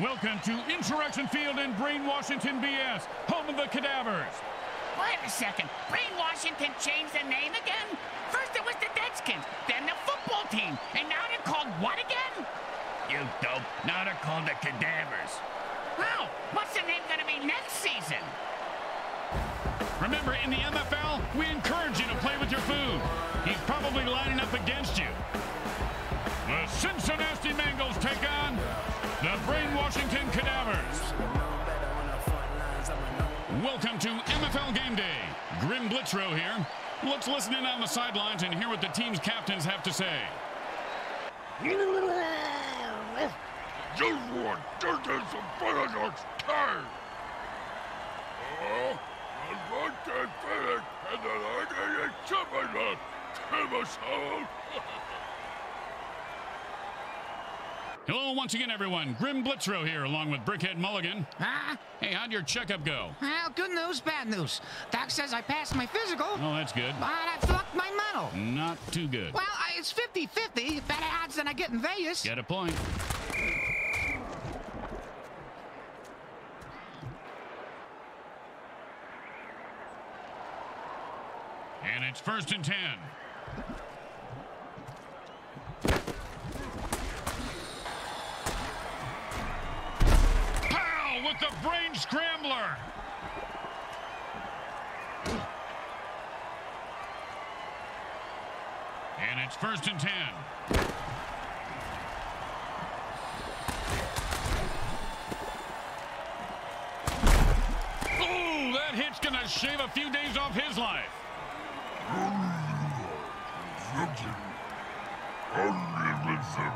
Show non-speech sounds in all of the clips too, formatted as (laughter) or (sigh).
Welcome to Insurrection Field in Brain, Washington, BS, home of the cadavers. Wait a second. Brainwashington changed the name again? First it was the Deadskins, then the football team, and now they're called what again? You dope. Now they're called the Cadavers. Wow, what's the name gonna be next season? Remember, in the MFL, we encourage you to play with your food. He's probably lining up against you. The SinSoNasty Mangles Washington Cadavers. Welcome to MFL Game Day. Grim Blitzrow here. Let's listen in on the sidelines and hear what the team's captains have to say. Want to get some paradox time. Oh, I want to finish and then I get something on. Tell us (laughs) how. Hello once again, everyone. Grim Blitzrow here, along with Brickhead Mulligan. Huh? Hey, how'd your checkup go? Well, good news, bad news. Doc says I passed my physical, Oh, that's good. but I flunked my mental. Not too good. Well, I, it's 50-50. Better odds than I get in Vegas. Get a point. And it's first and ten. With the brain scrambler. And it's first and ten. Ooh, that hit's gonna shave a few days off his life. Only listen.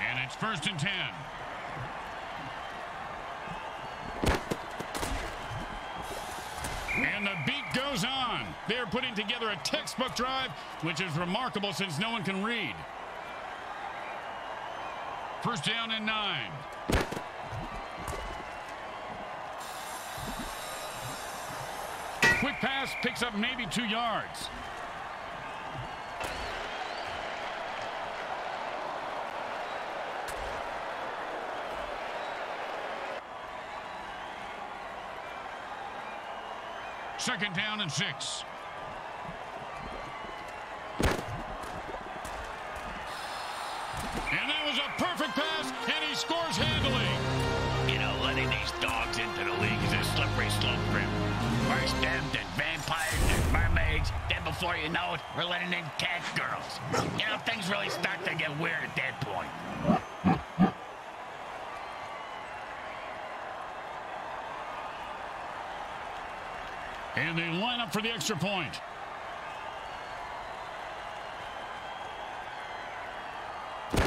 And it's first and ten. And the beat goes on. They're putting together a textbook drive, which is remarkable since no one can read. First down and nine. Quick pass picks up maybe two yards. Second down and six. And that was a perfect pass, and he scores handily. You know, letting these dogs into the league is a slippery slope, Grim. First them, then vampires, then mermaids, then before you know it, we're letting in cat girls. You know, things really start to get weird at that point. And they line up for the extra point. The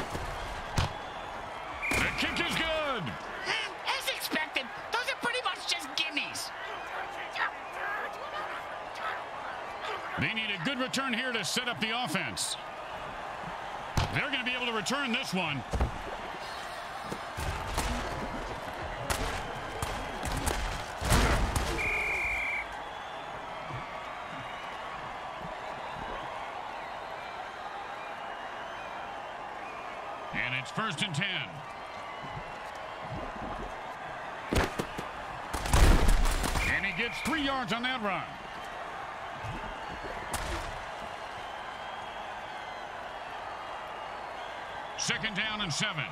kick is good. As expected, those are pretty much just gimmies. They need a good return here to set up the offense. They're going to be able to return this one. And it's first and ten. And he gets three yards on that run. Second down and seven.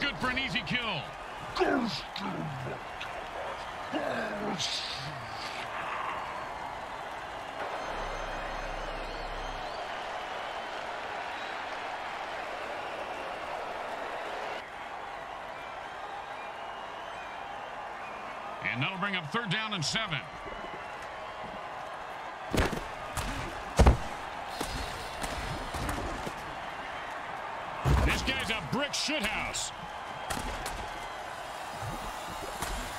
Good for an easy kill. Bring up third down and seven. This guy's a brick shithouse.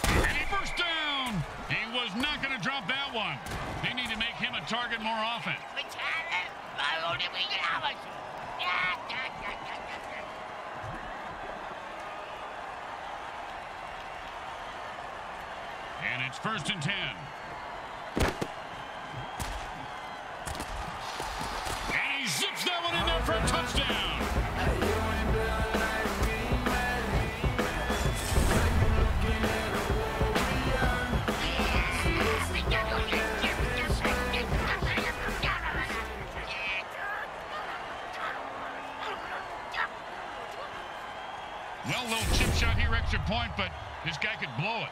And he first down. He was not going to drop that one. They need to make him a target more often. And it's first and ten. And he zips that one in there for a touchdown. Well, little chip shot here, extra point, but this guy could blow it.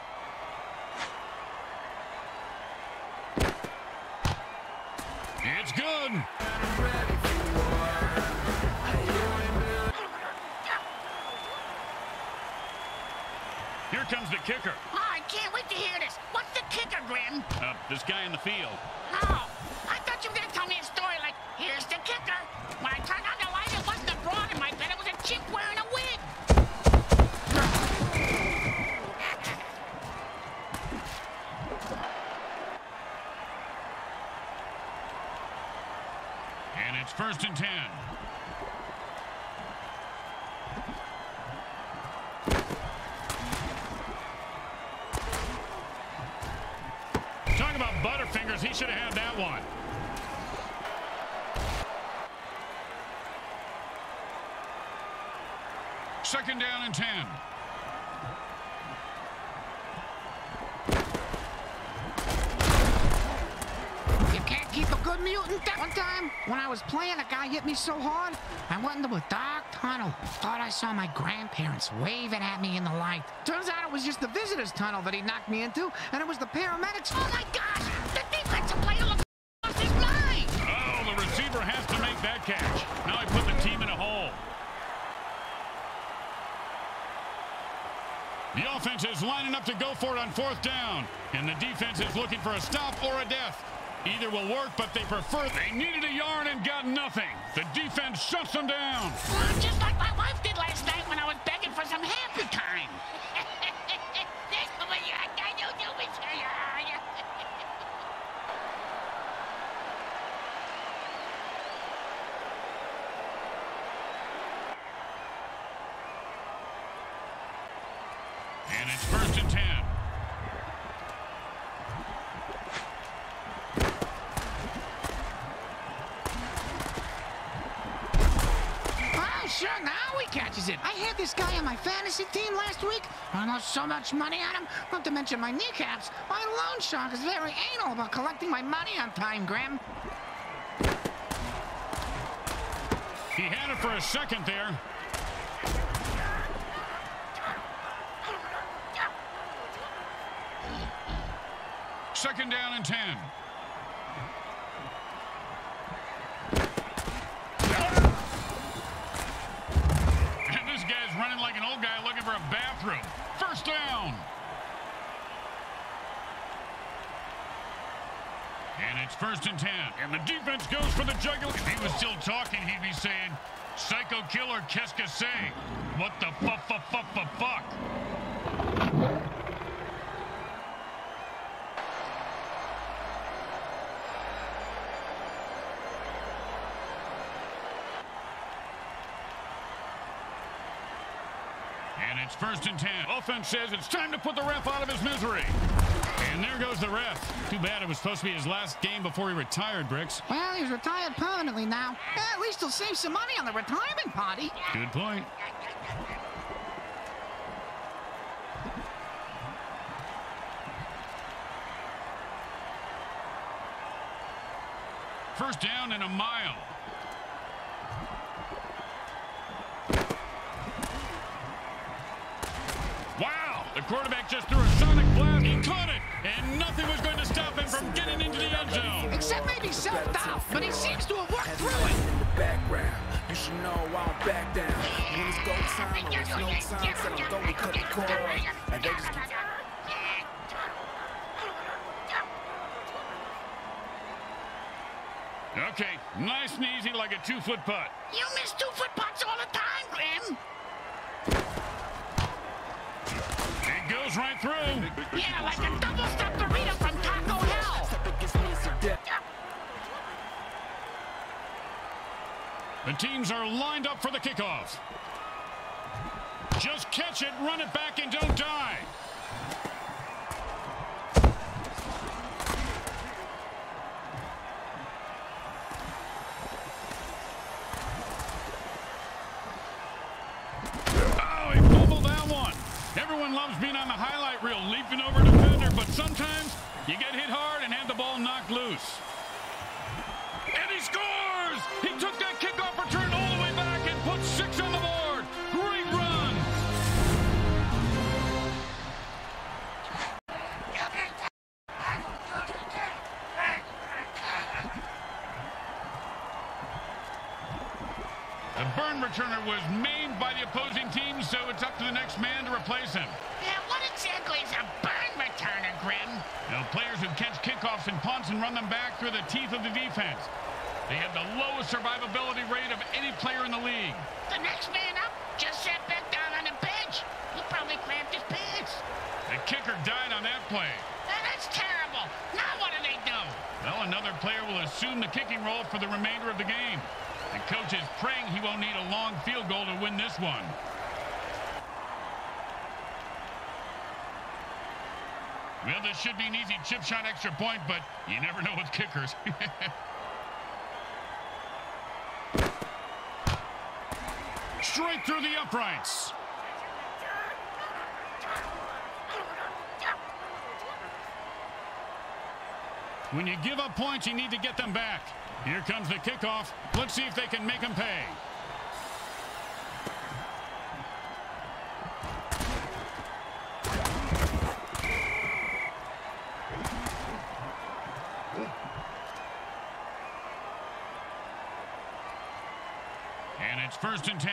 Comes the kicker. Oh, I can't wait to hear this. What's the kicker, Grim? Uh, this guy in the field. Oh, I thought you were going to tell me a story like, here's the kicker. When I turned on the light, it wasn't a broad in my bed. It was a chimp wearing a wig. And it's first and ten. Me so hard, I went into a dark tunnel. Thought I saw my grandparents waving at me in the light. Turns out it was just the visitor's tunnel that he knocked me into, and it was the paramedics. Oh, my gosh! The defensive player lost his mind! Oh, the receiver has to make that catch. Now he put the team in a hole. The offense is lining up to go for it on fourth down. And the defense is looking for a stop or a death. Either will work, but they prefer they needed a yard and got nothing. The defense shuts them down. Well, just like my wife did last night when I was begging for some happy time. (laughs) And it's first and ten. Oh, sure, now he catches it. I had this guy on my fantasy team last week. I lost so much money on him, not to mention my kneecaps. My loan shark is very anal about collecting my money on time, Graham. He had it for a second there. Second down and ten. And this guy's running like an old guy looking for a bathroom. Down. And it's first and ten. And the defense goes for the jugular. If he was still talking, he'd be saying, Psycho killer, c'est? What the fuck, fuck, fuck, fuck, fuck? And it's first and ten. Offense says it's time to put the ref out of his misery. And there goes the ref. Too bad it was supposed to be his last game before he retired, Bricks. Well, he's retired permanently now. At least he'll save some money on the retirement party. Good point. First down and a mile. Wow! The quarterback just threw a sonic blast. He caught it, and nothing was going to stop him from getting into the end zone. Except maybe self-doubt, but he seems to have worked through it. in the background. You should know I don't back down. When it's go time, or it's no time, said I'm going to cut the cord. And they just keep Okay, nice and easy like a two-foot putt. You miss two-foot putts all the time, Grim. It goes right through. Yeah, like a double-stuffed burrito from Taco Hell. step against me, it's a death. The teams are lined up for the kickoff. Just catch it, run it back, and don't die. Everyone loves being on the highlight reel, leaping over defender, but sometimes you get hit hard and have the ball knocked loose. And he scores! He took that kickoff return all the way back and put six on the board. Great run! The burn returner was by the opposing team, so it's up to the next man to replace him. Yeah, what exactly is a burn returner, Grim? Now, players who catch kickoffs and punts and run them back through the teeth of the defense. They have the lowest survivability rate of any player in the league. The next man up just sat back down on the bench. He probably cramped his pants. The kicker died on that play. Now, that's terrible. Now what do they do? Well, another player will assume the kicking role for the remainder of the game. The coach is praying he won't need a long field goal to win this one. Well, this should be an easy chip shot extra point, but you never know with kickers. (laughs) Straight through the uprights. When you give up points, you need to get them back. Here comes the kickoff. Let's see if they can make them pay. And it's first and ten.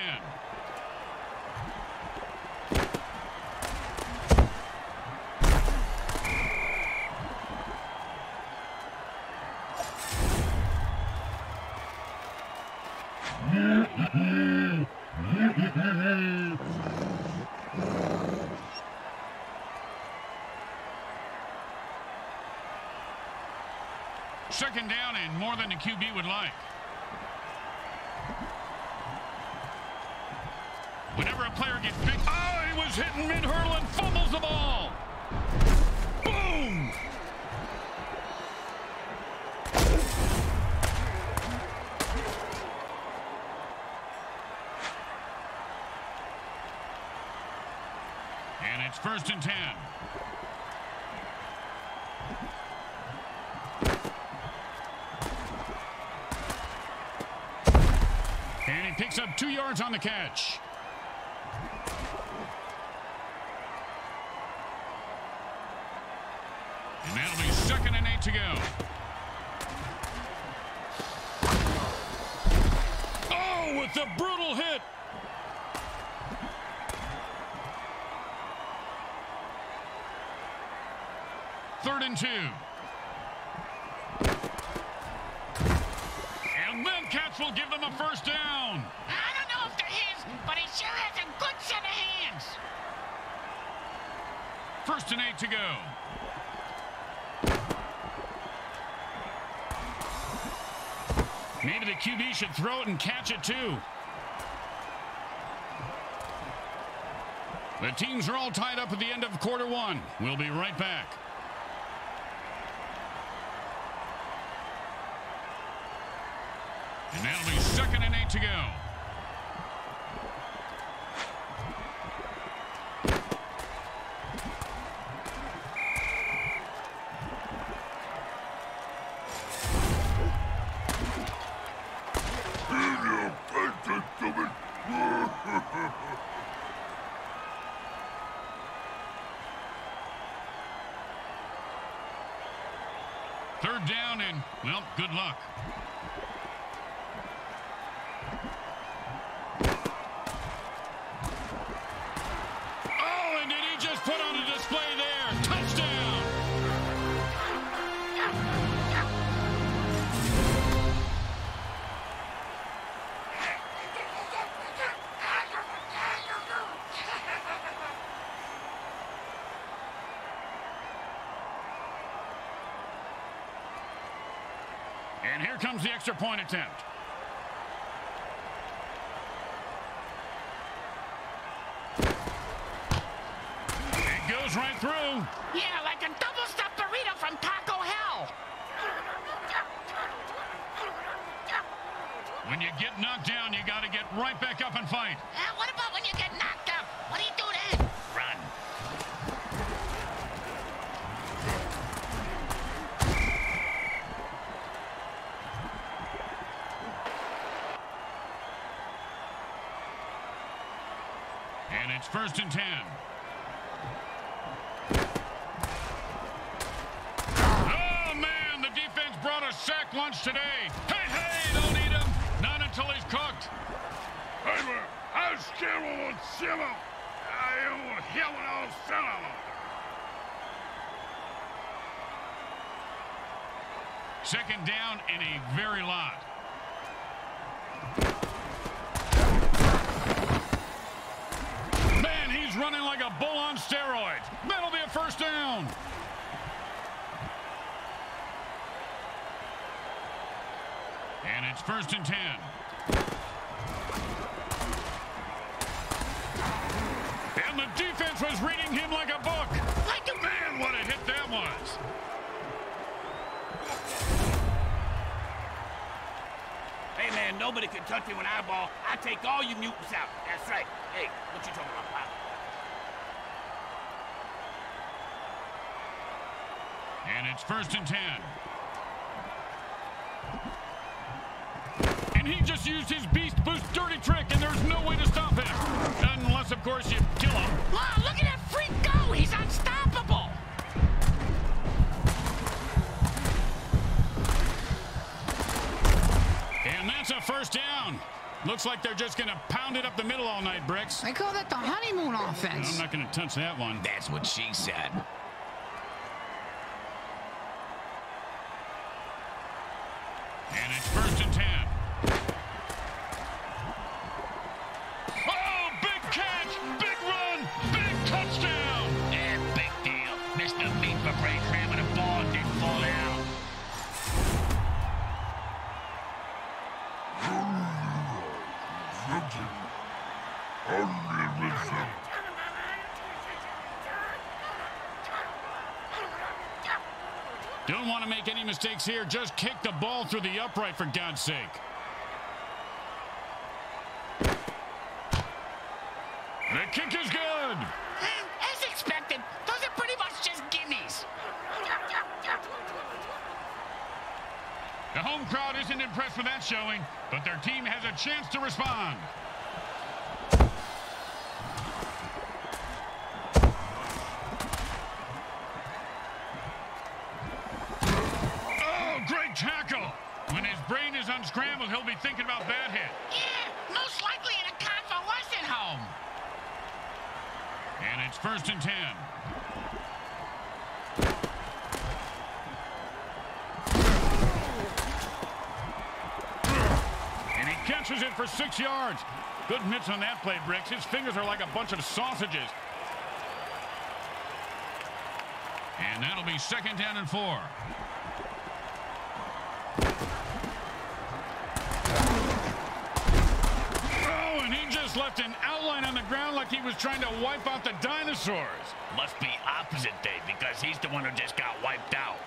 Second down and more than the QB would like. Two yards on the catch. And that'll be second and eight to go. Oh, with the brutal hit. Third and two. And then Cats will give them a first down. Hands. First and eight to go. Maybe the QB should throw it and catch it too. The teams are all tied up at the end of quarter one. We'll be right back. And that'll be second and eight to go. Good luck. Here comes the extra point attempt. It goes right through. Yeah, like a double stuffed burrito from Taco Hell. When you get knocked down, you got to get right back up and fight. Uh, what about when you get knocked up? What do you do then? Run. And it's first and ten. Oh, man, the defense brought a sack lunch today. Hey, hey, don't eat him. Not until he's cooked. Hey, man, I scared of Simo. I will hear what I was saying. Second down and a very lot. Man, he's running like a bull on steroids. That'll be a first down. And it's first and ten. And the defense was reading him like a book. Like a Man, what a hit that was. Hey, man, nobody can touch me when I ball. I take all you mutants out. That's right. Hey, what you talking about, pal? And it's first and ten. And he just used his Beast Boost dirty trick, and there's no way to stop him. Unless, of course, you kill him. Wow, look at that freak go! He's unstoppable! And that's a first down. Looks like they're just going to pound it up the middle all night, Bricks. They call that the honeymoon offense. I'm not going to touch that one. That's what she said. Here. Just kick the ball through the upright, for God's sake. The kick is good. Mm, as expected, those are pretty much just gimmies. The home crowd isn't impressed with that showing, but their team has a chance to respond. Oh, great tackle. When his brain is he'll be thinking about that hit. Yeah, most likely in a convalescent home. And it's first and ten. And he catches it for six yards. Good mitts on that play, Bricks. His fingers are like a bunch of sausages. And that'll be second down and four. Oh, and he just left an outline on the ground like he was trying to wipe out the dinosaurs. Must be opposite day because he's the one who just got wiped out.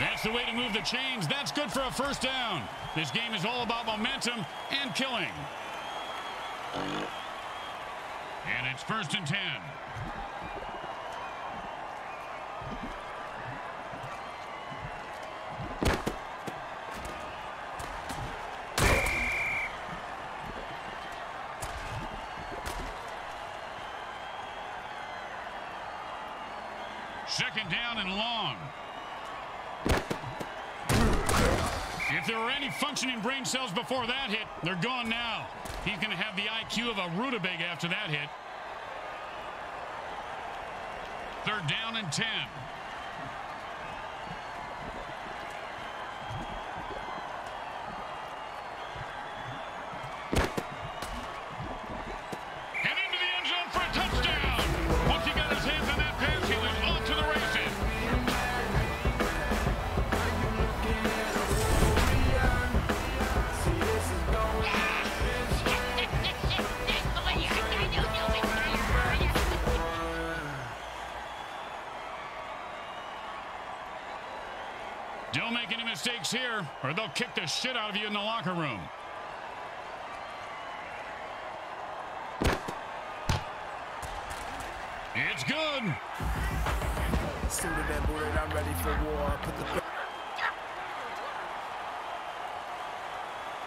That's the way to move the chains. That's good for a first down. This game is all about momentum and killing. And it's first and ten. Second down and long. If there were any functioning brain cells before that hit, they're gone now. He's going to have the IQ of a rutabaga after that hit. Third down and 10. Shit out of you in the locker room. It's good. Suited and booted, I'm ready for war. Put the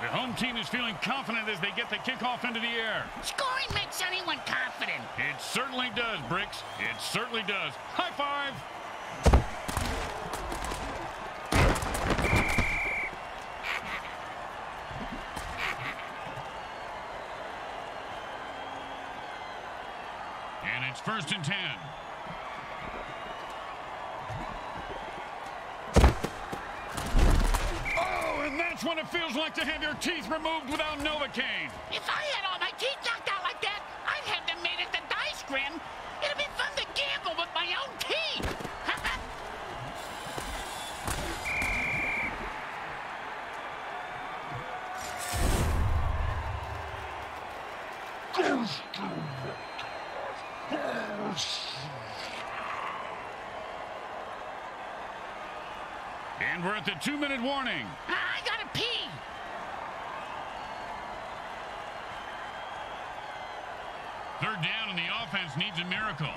The home team is feeling confident as they get the kickoff into the air. Scoring makes anyone confident. It certainly does, Bricks. It certainly does. High five. First and ten. Oh, and that's what it feels like to have your teeth removed without Novocaine. If I had all my teeth knocked out like that, I'd have them made into dice, Grim. It'd be fun to gamble with my own teeth. And we're at the two-minute warning. I gotta pee. Third down, and the offense needs a miracle.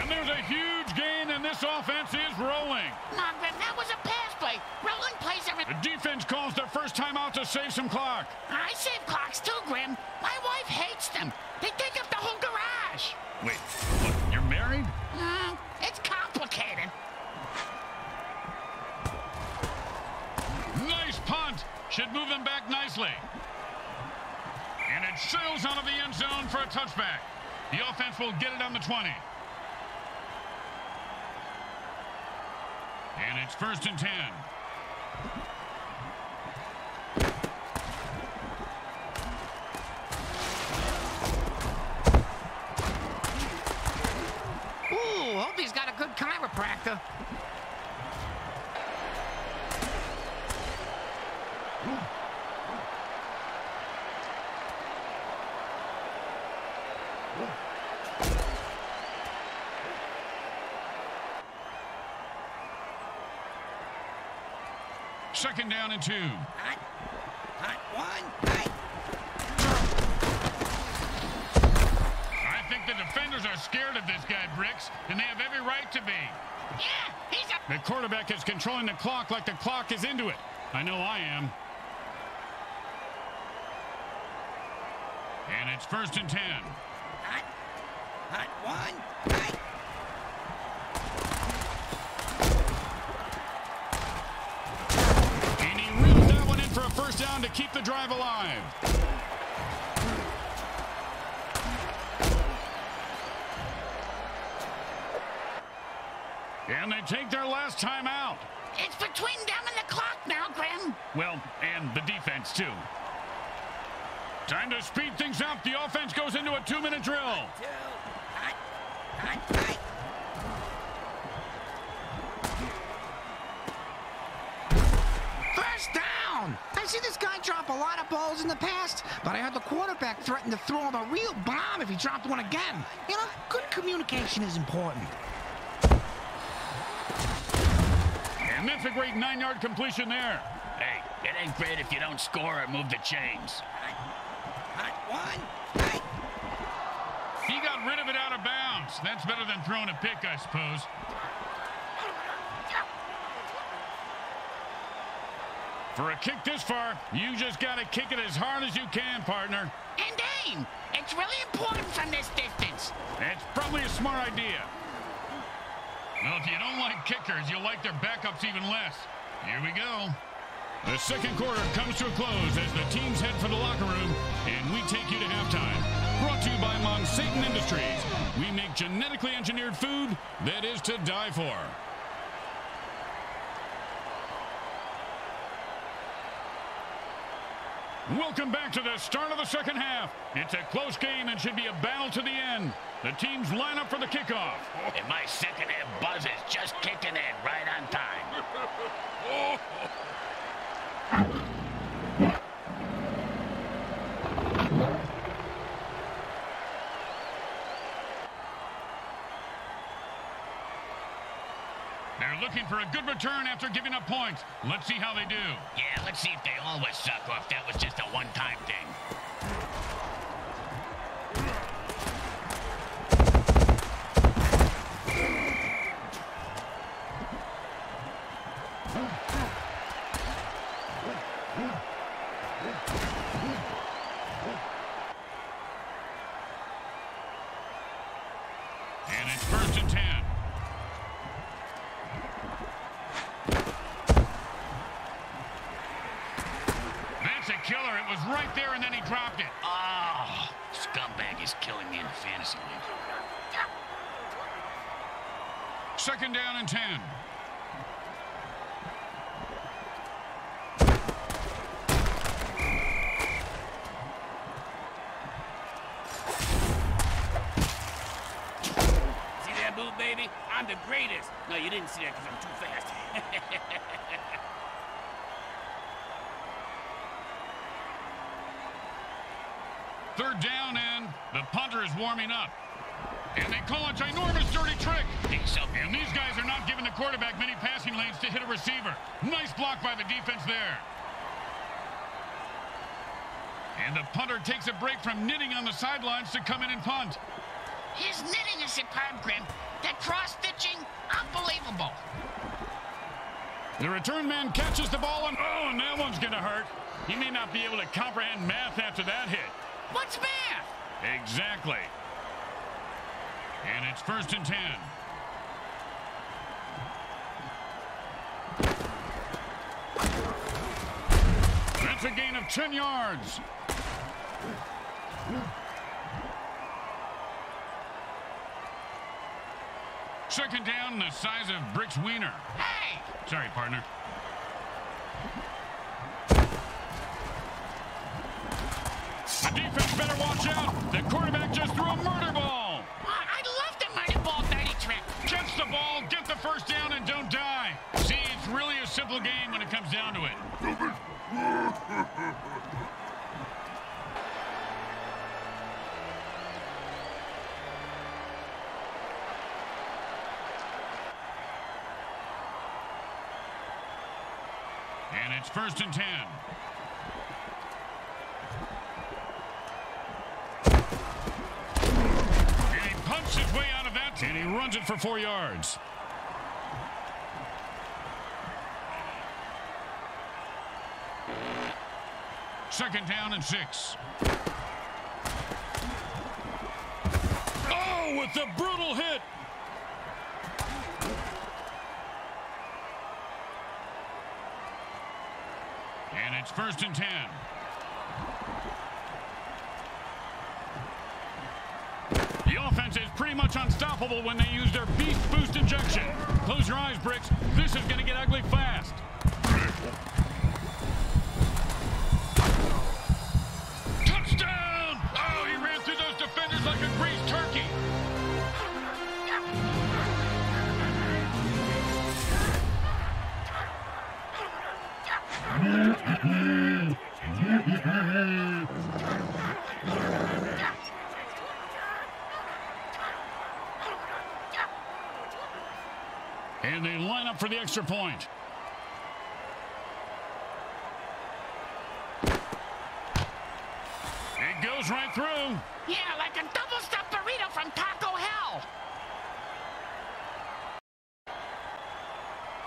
And there's a huge gain, and this offense is rolling. Mom, Grim, that was a pass play. Rolling plays are... The defense calls their first timeout to save some clock. I save clocks too, Grim. My wife hates them. They take up the whole garage. Wait, what, you're married? Uh, it's complicated. Nice punt. Should move them back nicely. And it sails out of the end zone for a touchback. The offense will get it on the 20. And it's first and 10. Ooh, hope he's got a good chiropractor. Second down and two. Hot, hot one, hot. I think the defenders are scared of this guy, Bricks, and they have every right to be. Yeah, he's a... The quarterback is controlling the clock like the clock is into it. I know I am. And it's first and 10. Hot, hot one, hot. First down to keep the drive alive. And they take their last time out. It's between them and the clock now, Grim. Well, and the defense, too. Time to speed things up. The offense goes into a two-minute drill. Two, hot, hot, hot. First down! I've seen this guy drop a lot of balls in the past, but I heard the quarterback threaten to throw him a real bomb if he dropped one again. You know, good communication is important. And that's a great nine-yard completion there. Hey, it ain't great if you don't score or move the chains. Hot, hot one, hot. He got rid of it out of bounds. That's better than throwing a pick, I suppose. For a kick this far, you just got to kick it as hard as you can, partner. And aim. It's really important from this distance. It's probably a smart idea. Well, if you don't like kickers, you'll like their backups even less. Here we go. The second quarter comes to a close as the teams head for the locker room, and we take you to halftime. Brought to you by Monsatan Industries. We make genetically engineered food that is to die for. Welcome back to the start of the second half. It's a close game and should be a battle to the end. The teams line up for the kickoff. And my second half buzz is just kicking in right on time. (laughs) looking for a good return after giving up points. Let's see how they do. Yeah, let's see if they always suck or if that was just a one-time thing. And it's first and ten. That's a killer. It was right there, and then he dropped it. Oh, scumbag is killing me in the fantasy league. Second down and ten. See that move, baby? I'm the greatest. No, you didn't see that because I'm too fast. (laughs) Third down, and the punter is warming up. And they call a ginormous dirty trick. And these guys are not giving the quarterback many passing lanes to hit a receiver. Nice block by the defense there. And the punter takes a break from knitting on the sidelines to come in and punt. His knitting is superb, Grim. That cross-stitching, unbelievable. The return man catches the ball, and oh, and that one's going to hurt. He may not be able to comprehend math after that hit. What's math? Exactly. And it's first and ten. That's a gain of 10 yards. Second down, the size of Brick's wiener. Hey, Sorry, partner. The defense better watch out. The quarterback just threw a murder ball. Ball, get the first down, and don't die. See, it's really a simple game when it comes down to it. And it's first and ten. He runs it for four yards. Second down and six. Oh, with the brutal hit. And it's first and ten. Offense is pretty much unstoppable when they use their beast boost injection. Close your eyes, Bricks. This is going to get ugly fast. For the extra point. It goes right through. Yeah, like a double-stuffed burrito from Taco Hell.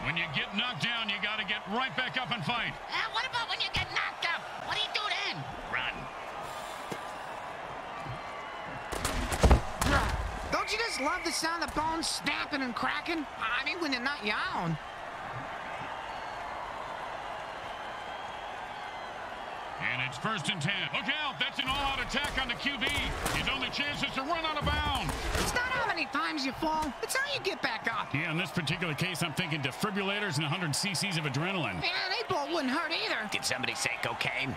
When you get knocked down, you got to get right back up and fight. Uh, what about when you get knocked up? What do you do then? Run. Don't you just love the sound of bones snapping and cracking? I mean, when they're not your own. And it's first and ten. Look out, that's an all-out attack on the QB. His only chance is to run out of bounds. It's not how many times you fall, it's how you get back up. Yeah, in this particular case, I'm thinking defibrillators and 100 cc's of adrenaline. Man, eight ball wouldn't hurt either. Did somebody say cocaine?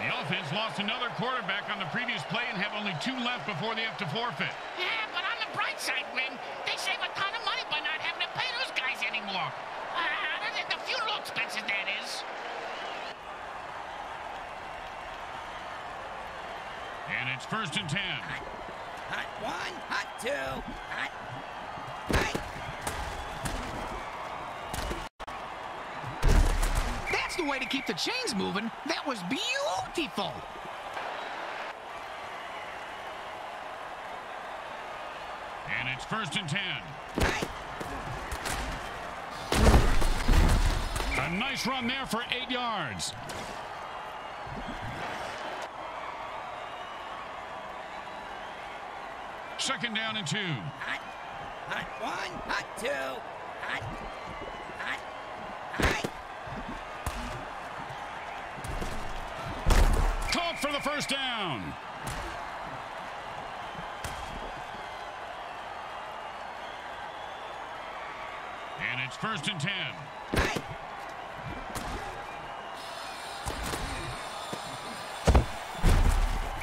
The offense lost another quarterback on the previous play and have only two left before they have to forfeit. Yeah, but on the bright side, Grim, they save a ton of money by not having to pay those guys anymore. Uh, other than the funeral expenses, that is. And And it's first and ten. Hot, hot one, hot two, hot, hot. That's the way to keep the chains moving. That was beautiful. And it's first and ten. A nice run there for eight yards. Second down and two. Hot, hot one, hot two, hot, hot, hot. Caught for the first down. And it's first and ten.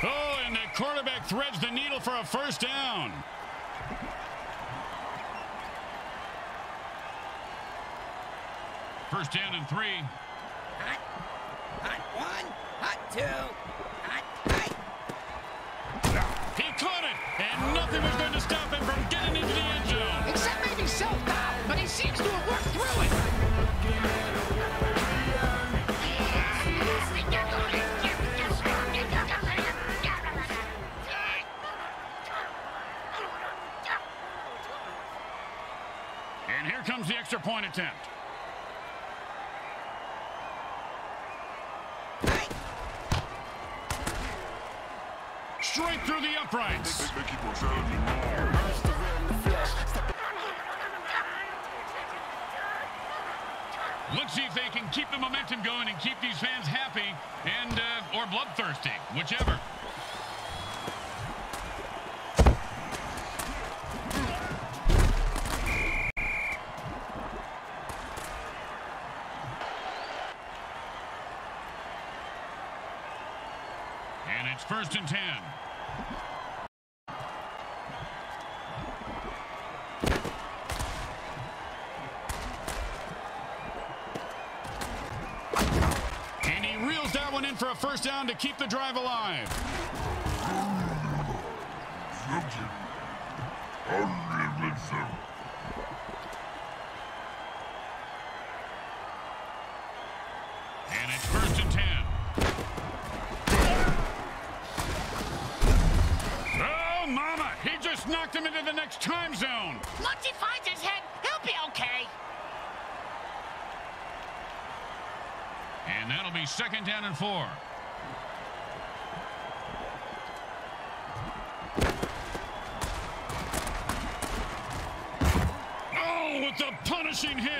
Oh, and the quarterback threads the needle for a first down. First down and three. Hot, hot one, hot two, hot, hot. He caught it, and nothing was going to stop him from getting into the end zone. Except maybe self-doubt, but he seems to have worked through it. And here comes the extra point attempt. Going and keep these fans happy and uh, or bloodthirsty, whichever. And it's first and ten. And he reels that one in for a first down to keep the drive alive. And it's first and ten. Oh, mama! He just knocked him into the next time zone. Once finds his head, he'll be okay. Second down and four. Oh, with the punishing hit.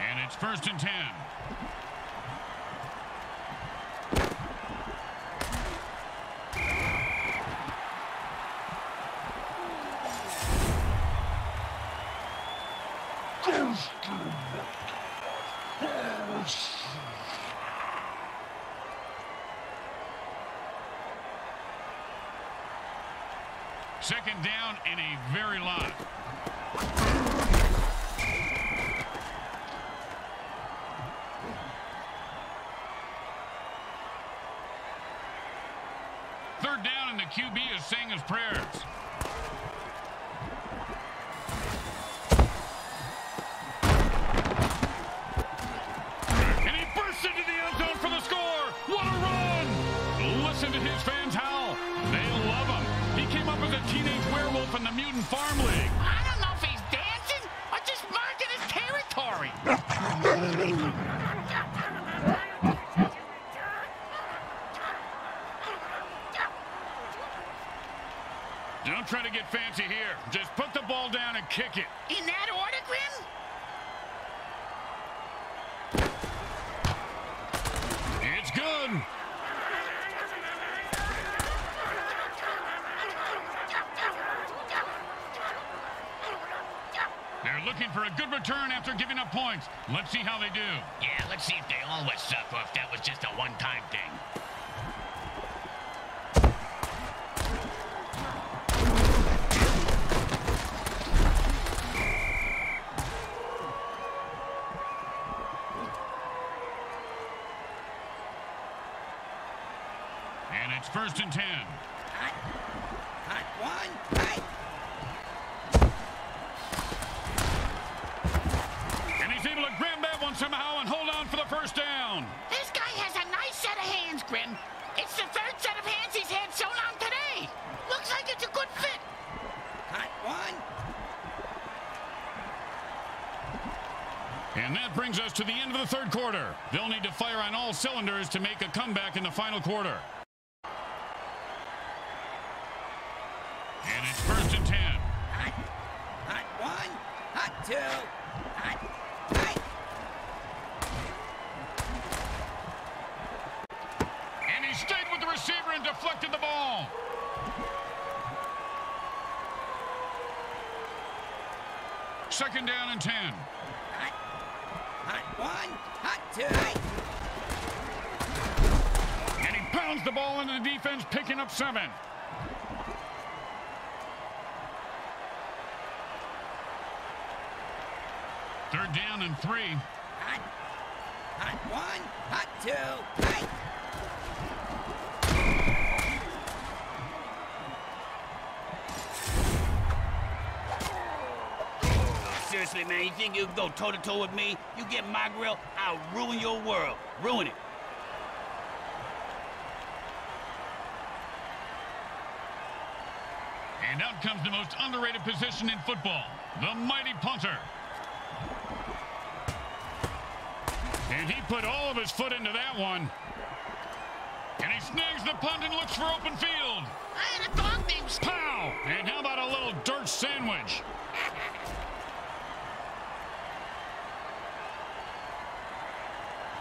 And it's first and ten. And a very lot. Third down and the QB is saying his prayers. Kick it. In that order, Grim? It's good. They're looking for a good return after giving up points. Let's see how they do. Yeah, let's see if they always suck or if that was just a one-time thing. And that brings us to the end of the third quarter. They'll need to fire on all cylinders to make a comeback in the final quarter. And it's first and ten. Hot, hot one, hot two, hot, hot. And he stayed with the receiver and deflected the ball. Second down and ten. Hot, hot one, hot two, hot. And he pounds the ball into the defense, picking up seven. Third down and three. Hot, hot one, hot two, hot. Seriously, man, you think you can go toe-to-toe with me? You get my grill, I'll ruin your world. Ruin it. And out comes the most underrated position in football, the mighty punter. And he put all of his foot into that one. And he snags the punt and looks for open field. I had a dog named Pow! And how about a little dirt sandwich?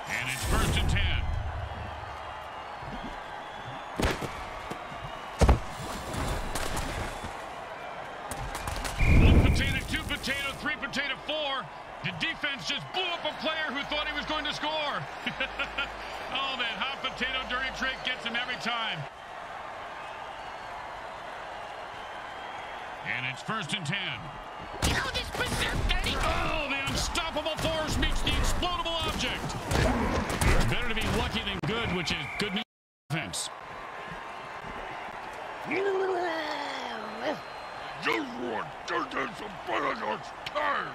And it's first and ten. One potato, two potato, three potato, four. The defense just blew up a player who thought he was going to score. (laughs) oh, that hot potato dirty trick gets him every time. And it's first and ten. You know this preserve dirty? Oh, the unstoppable force meets the explodable object. It's better to be lucky than good, which is good news offense. Just want to get some paradox time.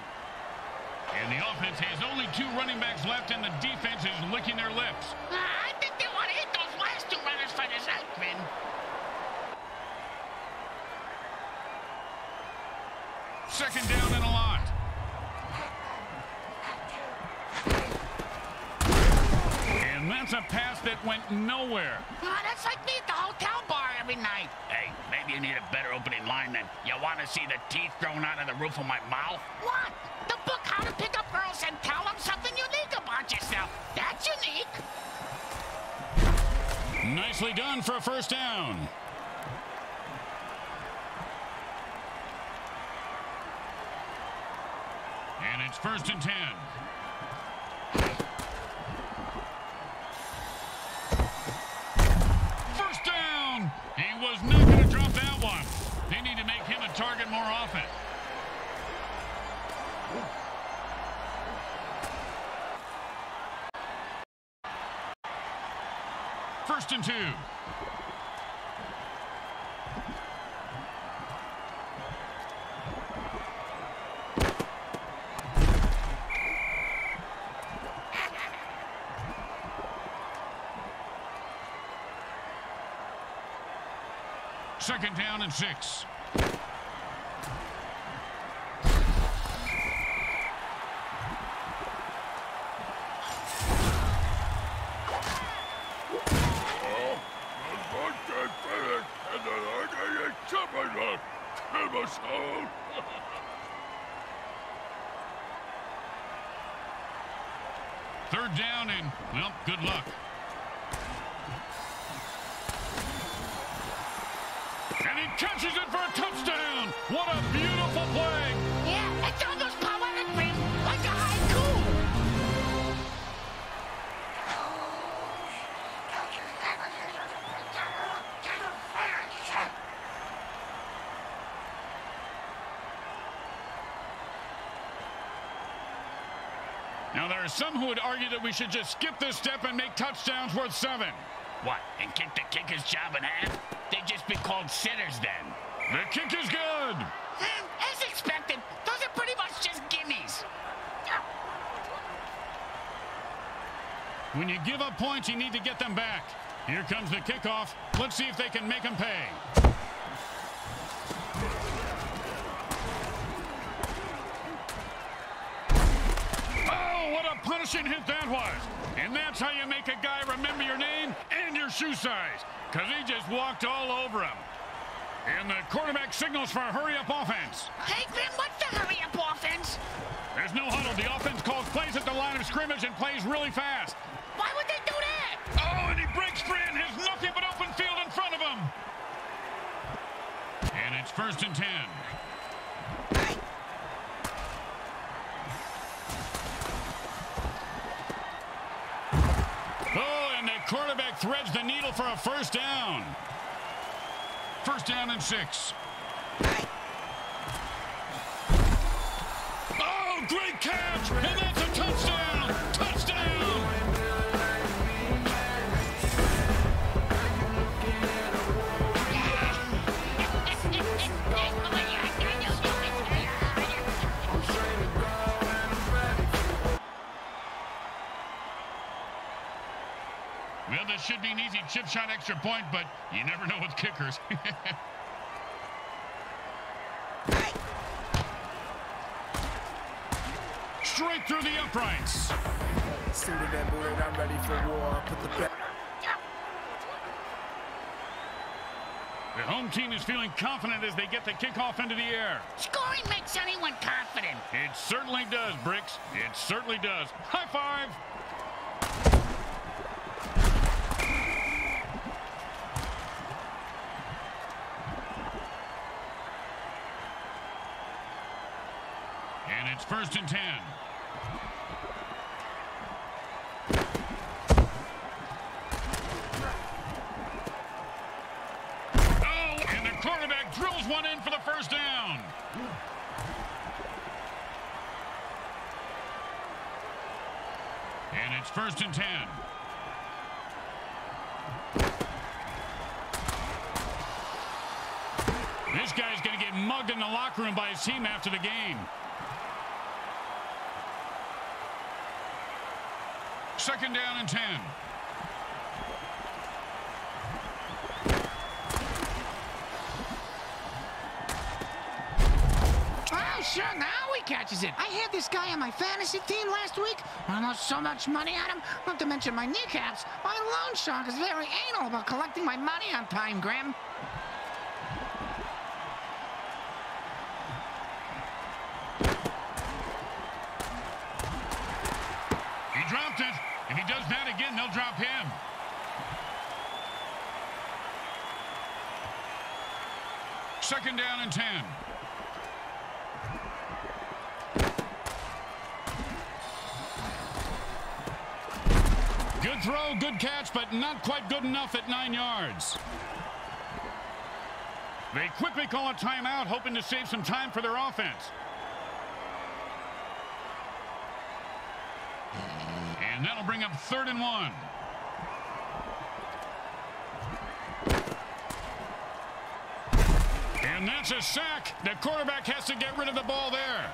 And the offense has only two running backs left, and the defense is licking their lips. Uh, I think they want to hit those last two runners for Grim. Second down and a lot. And that's a pass that went nowhere. Uh, that's like me at the hotel bar every night. Hey, maybe you need a better opening line than you want to see the teeth growing out of the roof of my mouth? What? The book How to Pick Up Girls and Tell Them Something Unique About Yourself. That's unique. Nicely done for a first down. And it's first and ten. First down. He was not going to drop that one. They need to make him a target more often. First and two. Second down and six. Now, there are some who would argue that we should just skip this step and make touchdowns worth seven. What, and kick the kicker's job in half? They'd just be called sitters then. The kick is good. Hmm, As expected, those are pretty much just gimmies. When you give up points, you need to get them back. Here comes the kickoff. Let's see if they can make them pay. Oh, what a punishing that was. And that's how you make a guy remember your name and your shoe size. Because he just walked all over him. And the quarterback signals for a hurry-up offense. Hey, Grim, what's the hurry-up offense? There's no huddle. The offense calls plays at the line of scrimmage and plays really fast. Why would they do that? Oh, and he breaks free and has nothing but open field in front of him. And it's first and ten. Threads the needle for a first down. First down and six. Oh, great catch! And that's a touchdown! Touchdown! Should be an easy chip shot extra point, but you never know with kickers. (laughs) Straight through the uprights. Suited and booted, I'm ready for war. Put the back. The home team is feeling confident as they get the kickoff into the air. Scoring makes anyone confident. It certainly does, Bricks. It certainly does. High five. And it's first and ten. Oh, and the quarterback drills one in for the first down. And it's first and ten. This guy's going to get mugged in the locker room by his team after the game. Second down and ten. Oh, sure, now he catches it. I had this guy on my fantasy team last week. I lost so much money on him, not to mention my kneecaps. My loan shark is very anal about collecting my money on time, Graham. He dropped it. If he does that again, they'll drop him. Second down and 10. Good throw, good catch, but quite good enough at nine yards. They quickly call a timeout, hoping to save some time for their offense. And that'll bring up third and one. And that's a sack. The quarterback has to get rid of the ball there.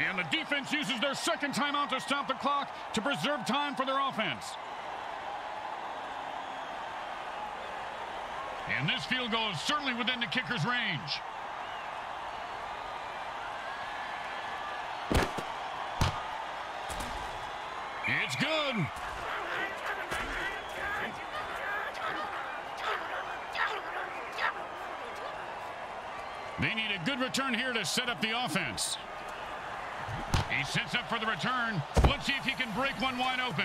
And the defense uses their second timeout to stop the clock to preserve time for their offense. And this field goal is certainly within the kicker's range. It's good. They need a good return here to set up the offense. He sets up for the return. Let's see if he can break one wide open.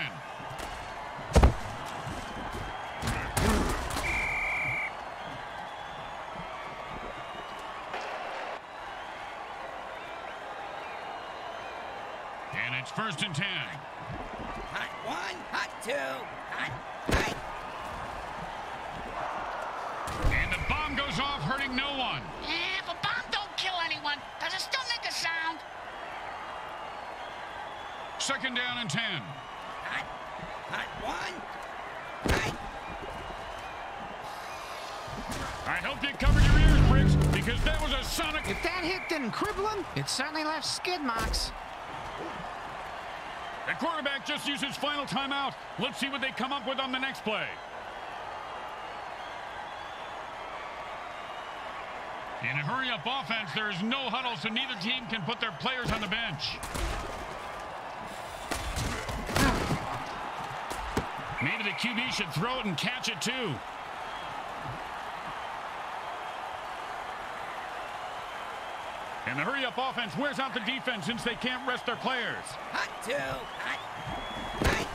And it's first and ten. Hot one, hot two, hot, hot. And the bomb goes off, hurting no one. Eh, second down and 10. Hot, hot one. Hot. I hope you covered your ears, Briggs, because that was a sonic... If that hit didn't cripple him, it certainly left skid marks. The quarterback just used his final timeout. Let's see what they come up with on the next play. In a hurry-up offense, there is no huddle, so neither team can put their players on the bench. Maybe the QB should throw it and catch it, too. And the hurry-up offense wears out the defense since they can't rest their players. Hot two. Hot. Hot.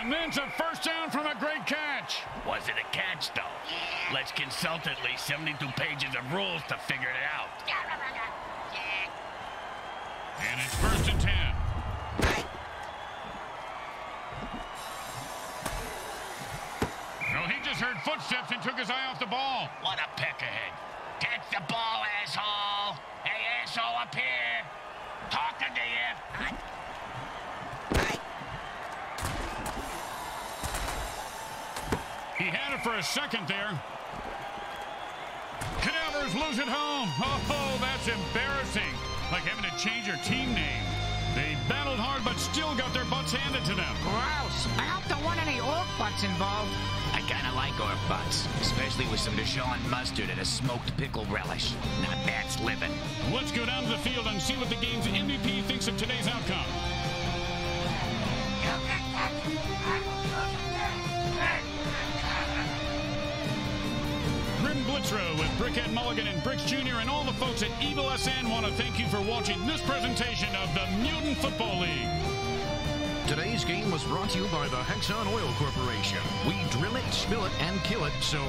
And then it's a first down from a great catch. Was it a catch, though? Let's consult at least 72 pages of rules to figure it out. And it's first and ten. No, he just heard footsteps and took his eye off the ball. What a peck ahead. Catch the ball, asshole. Hey, asshole, up here. Talking to you. He had it for a second there. Cadavers lose it home. Oh, that's embarrassing. Like having to change your team name. They battled hard, but still got their butts handed to them. Gross. I hope there weren't any orc butts involved. I kind of like orc butts, especially with some Dijon mustard and a smoked pickle relish. Not that's living. Let's go down to the field and see what the game's MVP thinks of today's outcome. (laughs) Blitzrow with Brickhead Mulligan and Bricks Jr. and all the folks at Evil SN want to thank you for watching this presentation of the Mutant Football League. Today's game was brought to you by the Hexon Oil Corporation. We drill it, spill it, and kill it so